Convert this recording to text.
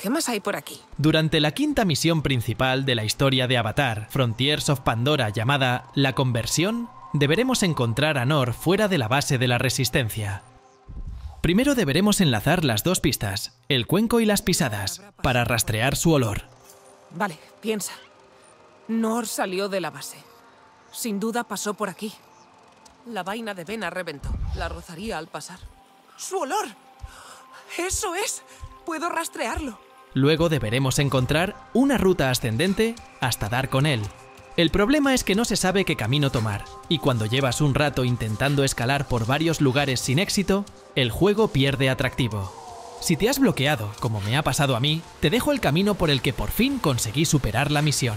¿Qué más hay por aquí? Durante la quinta misión principal de la historia de Avatar, Frontiers of Pandora llamada La Conversión, deberemos encontrar a Nor fuera de la base de la Resistencia. Primero deberemos enlazar las dos pistas, el cuenco y las pisadas, para rastrear su olor. Vale, piensa. Nor salió de la base. Sin duda pasó por aquí. La vaina de Vena reventó. La rozaría al pasar. ¡Su olor! ¡Eso es! Puedo rastrearlo. Luego deberemos encontrar una ruta ascendente hasta dar con él. El problema es que no se sabe qué camino tomar, y cuando llevas un rato intentando escalar por varios lugares sin éxito, el juego pierde atractivo. Si te has bloqueado, como me ha pasado a mí, te dejo el camino por el que por fin conseguí superar la misión.